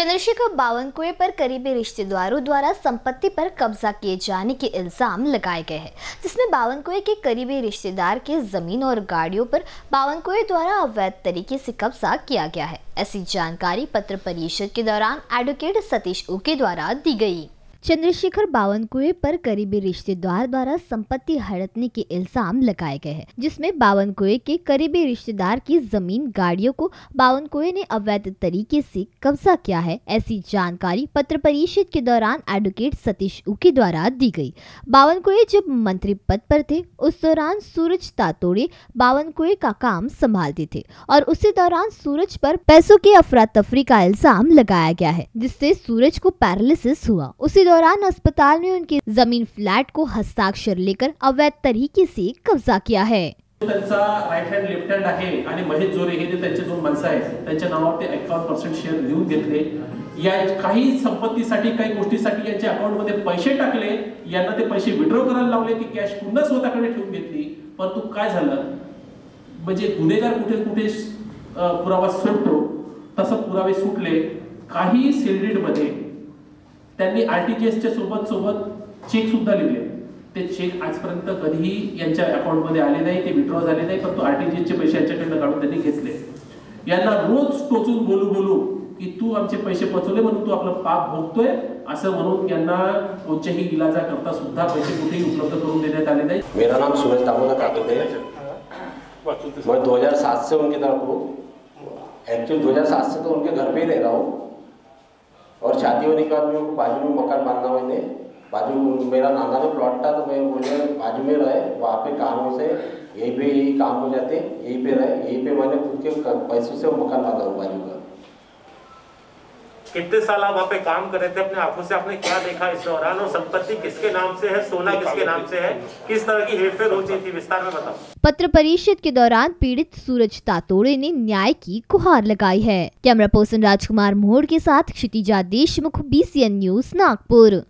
चंद्रशेखर बावनकुए पर करीबी रिश्तेदारों द्वारा संपत्ति पर कब्जा किए जाने के इल्ज़ाम लगाए गए हैं, जिसमें बावनकुए के करीबी रिश्तेदार के ज़मीन और गाड़ियों पर बावनकुए द्वारा अवैध तरीके से कब्जा किया गया है। ऐसी जानकारी पत्र परिषद के दौरान एडवोकेट सतीश उके द्वारा दी गई। चंद्रशेखर बावनकुए पर करीबी रिश्तेदार द्वारा संपत्ति हड़पने के इल्ज़ाम लगाए गए हैं, जिसमें बावनकुए के करीबी रिश्तेदार की ज़मीन, गाड़ियों को बावनकुए ने अवैध तरीके से कब्जा किया है। ऐसी जानकारी पत्र परिषद के दौरान एडवोकेट सतीश उके द्वारा दी गई। बावनकुए जब मंत्री पद पर थे, उस दौरान सूरज तातोड़े बावनकुए का काम संभालते थे और उसी दौरान सूरज पर पैसों की अफरा तफरी का इल्ज़ाम लगाया गया है, जिससे सूरज को पैरालिसिस हुआ। उसी दौरान अस्पताल में उनकी ज़मीन फ्लैट को हस्ताक्षर लेकर अवैध तरीके से कब्जा किया है। त्यांचा राईट हँड लेफ़्ट हँड आहे आणि महेश जोरे हे जे त्यांचे दोन माणसं आहेत त्यांच्या नावावर ते एकावन्न पर्सेंट शेअर लिहून घेतले. या काही संपत्तीसाठी काही गोष्टीसाठी यांच्या अकाउंटमध्ये पैसे टाकले. यांना ते पैसे विड्रॉ करायला लावले ती कॅश पुन्हा स्वतःकडे ठेवून घेतली. परंतु काय झालं? म्हणजे गुन्हेगार कुठे कुठे अं, पुरावा सुटतो तसं पुरावे सुटले. काही सेलडीडमध्ये त्यांनी आरटीजीएसच्या सोबत सोबत चेक सुद्धा लिहिले. ते चेक आजपर्यंत कधीही यांच्या अकाउंटमध्ये आले नाही ते विड्रॉ झाले नाही पण तो आरटीजीएसचे पैसे यांच्याकडनं काढून त्यांनी घेतले. यांना रोज टोचून बोलू बोलू की तू आमचे पैसे पचवले म्हणून तू आपलं पाप भोगतोय असं म्हणून यांना कोणत्याही इलाजा करता सुद्धा पैसे कुठेही उपलब्ध करून देण्यात आले नाही. मेरा नाम सूरज दामोदर कातोड़े है। मैं 2007 से उनकी तरफ हूँ। एक्चुअल 2007 से तो उनके घर पे ही रह रहा हूँ। और शादी होने के बाद मेरे को बाजू में मकान बांधना मैंने बाजू मेरा नाना में प्लॉट था तो मैं बोले, बाजू में रहे, वहाँ पे कामों से यहीं पे यही काम हो जाते, यहीं पे रहे, यहीं पे मैंने खुद के पैसों से मकान बांधा हूँ बाजू का। कितने साल आप वहाँ पे काम कर रहे थे अपने आँखों से आपने क्या देखा इस दौरान और संपत्ति किसके नाम से है सोना किसके नाम से है किस तरह की हेरफेर होती थी विस्तार में बताओ। पत्र परिषद के दौरान पीड़ित सूरज तातोड़े ने न्याय की गुहार लगाई है। कैमरा पर्सन राजकुमार मोहड़ के साथ Kshitija Deshmukh B C N news Nagpur.